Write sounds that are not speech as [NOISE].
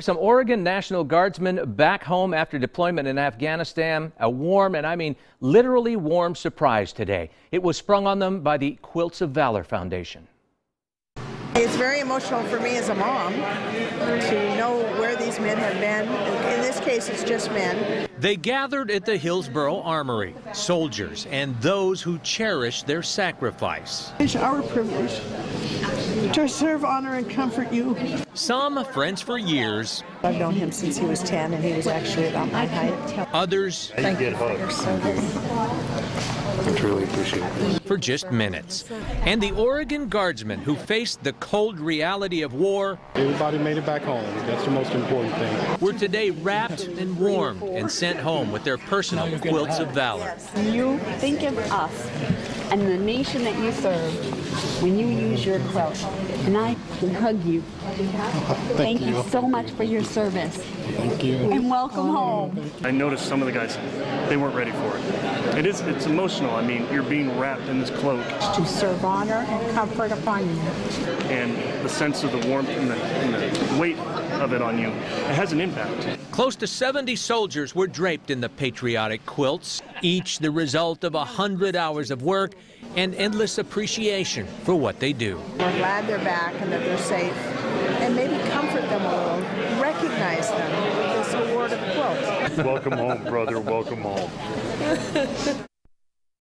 Some Oregon National Guardsmen back home after deployment in Afghanistan. A warm, and I mean literally warm surprise today. It was sprung on them by the Quilts of Valor Foundation. It's very emotional for me as a mom to know where these men have been. In this case, it's just men. They gathered at the Hillsboro Armory, soldiers and those who cherish their sacrifice. It's our privilege to serve, honor, and comfort you. Some friends for years. I've known him since he was 10, and he was actually about my height. Others. Thank you for your service. I truly appreciate it. For just minutes. And the Oregon Guardsmen who faced the cold reality of war. Everybody made it back home. That's the most important thing. Were today wrapped and warmed and sent home with their personal quilts of valor. You think of us and the nation that you serve when you use your quilt. And I can hug you. Thank, Thank you. so much for your service. Thank you. And welcome home. I noticed some of the guys, they weren't ready for it. It is, it's emotional. I mean, you're being wrapped in this cloak. To serve honor and comfort upon you. And the sense of the warmth and the, and the weight of it on you, it has an impact. Close to 70 soldiers were draped in the patriotic quilts, each the result of 100 hours of work and endless appreciation for what they do. We're glad they're back and that they're safe, and maybe comfort them a little, recognize them with this award of quilt. Welcome home, brother. Welcome home. [LAUGHS]